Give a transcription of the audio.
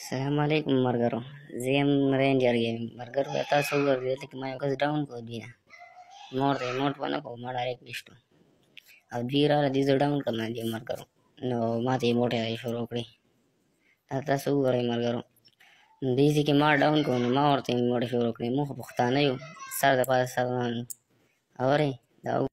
السلام علیکم مرګرو زه یم رینجر یم مرګرو دا تاسو وګورئ دلته کې ما یو کس ډاون کړو دوی نه ما ورته ایموټ ونه کړو ما ډایرکټ ویشتو او دوی راغله دوی زه ډاون کړم دې مرګرو نو ما ته ایموټ یې شروع کړې دا تاسو وګورئ مرګرو دوی چې کې ما ډاون کړو نو ما ورته ایموټ شروع کړې موږ پښتانه یو سر د پاسه سلمان اورئ دا